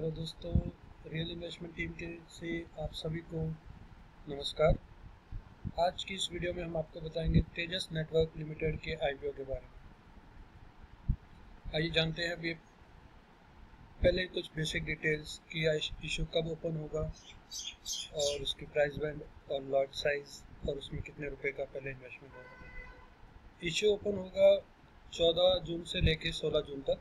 Hello दोस्तों real investment team के से आप सभी को नमस्कार। आज की इस वीडियो में हम आपको बताएँगे तेजस नेटवर्क लिमिटेड के आईपीओ के बारे में। आइए जानते हैं अभी पहले कुछ बेसिक डिटेल्स कि इशू कब ओपन होगा और उसकी प्राइस बैंड और लॉट साइज़ और उसमें कितने रुपए का पहले इन्वेस्टमेंट होगा। इशू ओपन होगा 14 जून से लेकर 16 जून तक।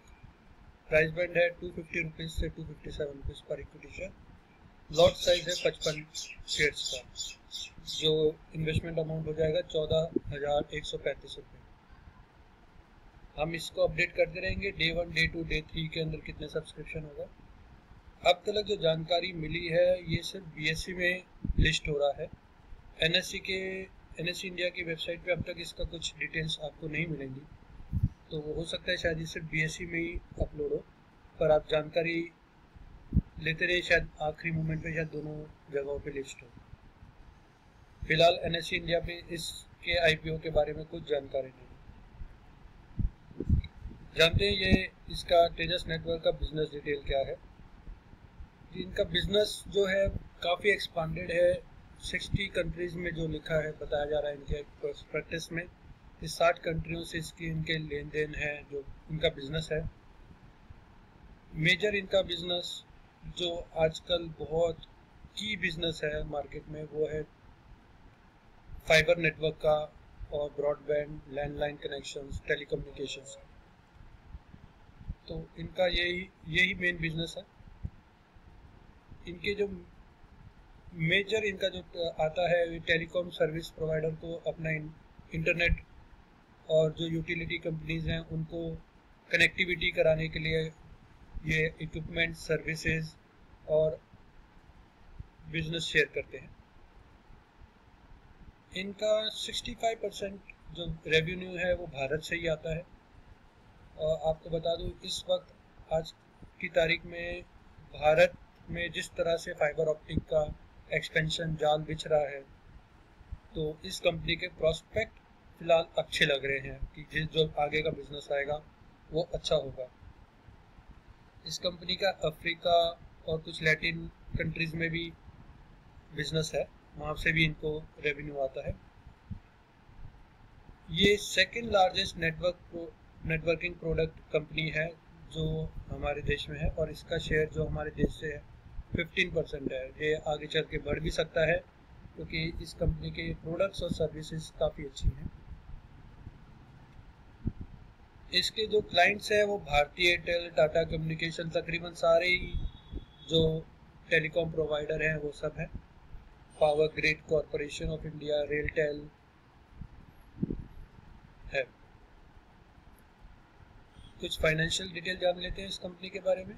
प्राइस बैंड है टू फिफ्टी रुपीज़ से two fifty seven rupees per equity share lot size है पचपन शेयर्स का। जो इन्वेस्टमेंट अमाउंट हो जाएगा चौदह हज़ार एक सौ पैंतीस रुपये हम इसको अपडेट करते रहेंगे। Day one day two day three के अंदर कितने सब्सक्रिप्शन होगा। अब तक जो जानकारी मिली है, ये सिर्फ़ बी में लिस्ट हो रहा है। एन के एन इंडिया की वेबसाइट पे अब तक इसका कुछ डिटेल्स आपको नहीं मिलेंगी। तो वो हो सकता है शायद ये सिर्फ़ बी में ही अपलोड हो। पर आप जानकारी लेते रहे शायद आखिरी मोमेंट पे शायद दोनों जगहों पे लिस्ट हो। फ़िलहाल एन इंडिया पे इसके आईपीओ के बारे में कुछ जानकारी नहीं। जानते हैं ये इसका तेजस नेटवर्क का बिज़नेस डिटेल क्या है। इनका बिज़नेस जो है, काफ़ी एक्सपांडेड है। 60 कंट्रीज़ में जो लिखा है, बताया जा रहा है इनके प्रैक्टिस में। इस साठ कंट्रियों से इसकी इनके लेन देन है, जो इनका बिज़नेस है। मेजर इनका बिज़नेस जो आजकल बहुत की बिज़नेस है मार्केट में, वो है फाइबर नेटवर्क का और ब्रॉडबैंड लैंडलाइन कनेक्शंस टेलीकम्युनिकेशंस तो इनका यही यही मेन बिज़नेस है। इनके जो मेजर इनका जो आता है टेलीकॉम सर्विस प्रोवाइडर को अपना इंटरनेट और जो यूटिलिटी कंपनीज़ हैं, उनको कनेक्टिविटी कराने के लिए ये इक्विपमेंट सर्विसेज़ और बिज़नेस शेयर करते हैं। इनका 65 परसेंट जो रेवेन्यू है, वो भारत से ही आता है। और आपको बता दूँ, इस वक्त, आज की तारीख में भारत में जिस तरह से फाइबर ऑप्टिक का एक्सपेंशन जाल बिछ रहा है तो इस कंपनी के प्रोस्पेक्ट फ़िलहाल अच्छे लग रहे हैं कि जो आगे का बिज़नेस आएगा वो अच्छा होगा। इस कंपनी का अफ्रीका और कुछ लैटिन कंट्रीज़ में भी बिज़नेस है। वहाँ से भी इनको रेवेन्यू आता है। ये second largest network pro, networking product company है जो हमारे देश में है और इसका शेयर जो हमारे देश से है 15 परसेंट है। ये आगे चल के बढ़ भी सकता है क्योंकि इस कंपनी के प्रोडक्ट्स और सर्विसेज़ काफ़ी अच्छी हैं। इसके जो क्लाइंट्स हैं वो भारतीय एयरटेल टाटा कम्युनिकेशन तकरीबन सारे ही जो टेलीकॉम प्रोवाइडर हैं, वो सब हैं। Power grid corporation of India RailTel है। कुछ फाइनेंशियल डिटेल जान लेते हैं इस कंपनी के बारे में।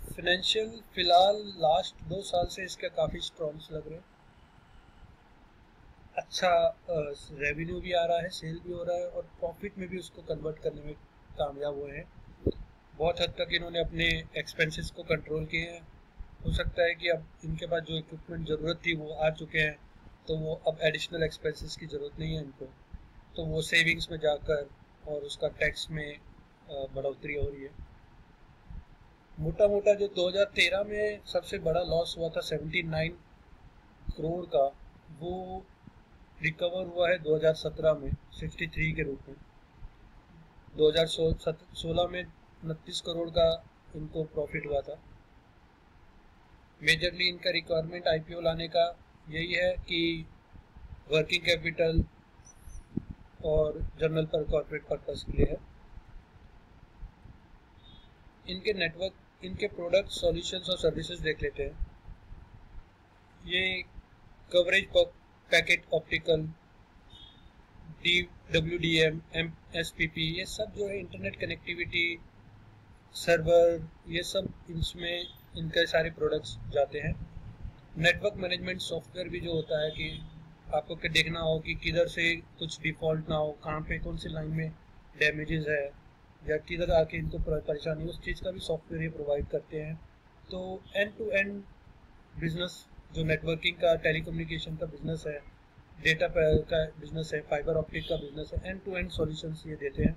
फाइनेंशियल फ़िलहाल लास्ट दो साल से इसके काफ़ी स्ट्रॉन्ग्स लग रहे हैं। अच्छा रेवेन्यू भी आ रहा है सेल भी हो रहा है और प्रॉफिट में भी उसको कन्वर्ट करने में कामयाब हुए हैं। बहुत हद तक इन्होंने अपने एक्सपेंसेस को कंट्रोल किए हैं। हो सकता है कि अब इनके पास जो इक्विपमेंट ज़रूरत थी वो आ चुके हैं तो वो अब एडिशनल एक्सपेंसेस की ज़रूरत नहीं है इनको। तो वो सेविंग्स में जाकर और उसका टैक्स में बढ़ोतरी हो रही है। मोटा मोटा जो 2013 में सबसे बड़ा लॉस हुआ था 79 करोड़ का, वो रिकवर हुआ है 2017 में 63 के रूप में। 2016 में उनतीस करोड़ का इनको प्रॉफिट हुआ था। मेजरली इनका रिक्वायरमेंट आईपीओ लाने का यही है कि वर्किंग कैपिटल और जनरल पर कॉर्पोरेट पर्पस के लिए है। इनके नेटवर्क इनके प्रोडक्ट सॉल्यूशंस और सर्विसेज़ देख लेते हैं। ये coverage packet, optical D W D M M S P P ये सब जो है इंटरनेट कनेक्टिविटी सर्वर ये सब इसमें इनके सारे प्रोडक्ट्स जाते हैं। नेटवर्क मैनेजमेंट सॉफ्टवेयर भी जो होता है कि आपको क्या देखना हो कि किधर से कुछ डिफ़ॉल्ट ना हो, कहाँ पे कौन सी लाइन में डैमेजेस है, या किधर आके इनको परेशानी, उस चीज़ का भी सॉफ्टवेयर ये प्रोवाइड करते हैं। तो एंड टू एंड बिज़नेस जो नेटवर्किंग का टेलीकम्युनिकेशन का बिज़नेस है डेटा का बिज़नेस है फाइबर ऑप्टिक का बिज़नेस है एंड टू एंड सॉल्यूशंस ये देते हैं।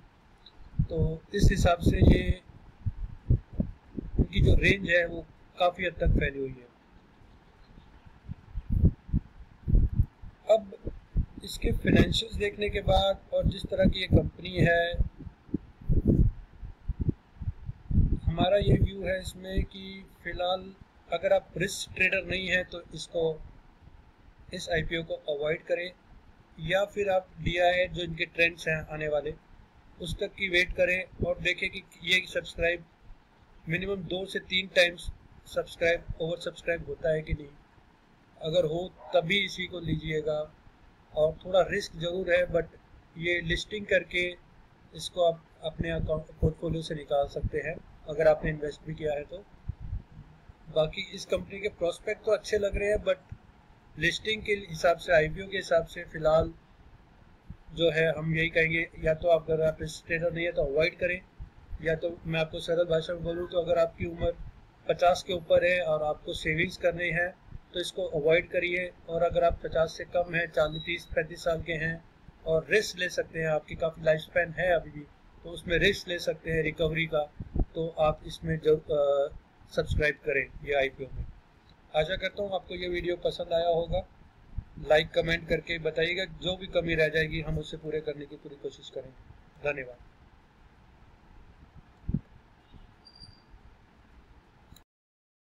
तो इस हिसाब से ये, उनकी जो रेंज है, वो काफ़ी हद तक फैली हुई है। अब इसके फाइनेंशियल्स देखने के बाद और जिस तरह की ये कंपनी है, हमारा ये व्यू है इसमें कि फ़िलहाल अगर आप रिस्क ट्रेडर नहीं हैं तो इसको, इस आईपीओ को अवॉइड करें, या फिर आप डीआईए जो इनके ट्रेंड्स हैं आने वाले, उस तक की वेट करें और देखें कि ये सब्सक्राइब मिनिमम दो से तीन टाइम्स सब्सक्राइब ओवर सब्सक्राइब होता है कि नहीं। अगर हो, तभी इसी को लीजिएगा और थोड़ा रिस्क ज़रूर है बट ये लिस्टिंग करके इसको आप अपने अकाउंट पोर्टफोलियो से निकाल सकते हैं, अगर आपने इन्वेस्ट भी किया है तो। बाकी इस कंपनी के प्रोस्पेक्ट तो अच्छे लग रहे हैं बट लिस्टिंग के हिसाब से आईपीओ के हिसाब से फ़िलहाल जो है, हम यही कहेंगे, या तो आप अगर आप ट्रेडर नहीं है तो अवॉइड करें, या तो मैं आपको सरल भाषा में बोलूँ तो अगर आपकी उम्र पचास के ऊपर है और आपको सेविंग्स करनी है तो इसको अवॉइड करिए, और अगर आप पचास से कम हैं, चालीस, तीस, पैंतीस साल के हैं, और रिस्क ले सकते हैं, आपकी काफ़ी लाइफ स्पैन है अभी भी तो उसमें रिस्क ले सकते हैं रिकवरी का तो आप इसमें ज़रूर सब्सक्राइब करें ये आईपीओ में। आशा करता हूँ आपको ये वीडियो पसंद आया होगा। लाइक कमेंट करके बताइएगा। जो भी कमी रह जाएगी, हम उससे पूरे करने की पूरी कोशिश करेंगे। धन्यवाद।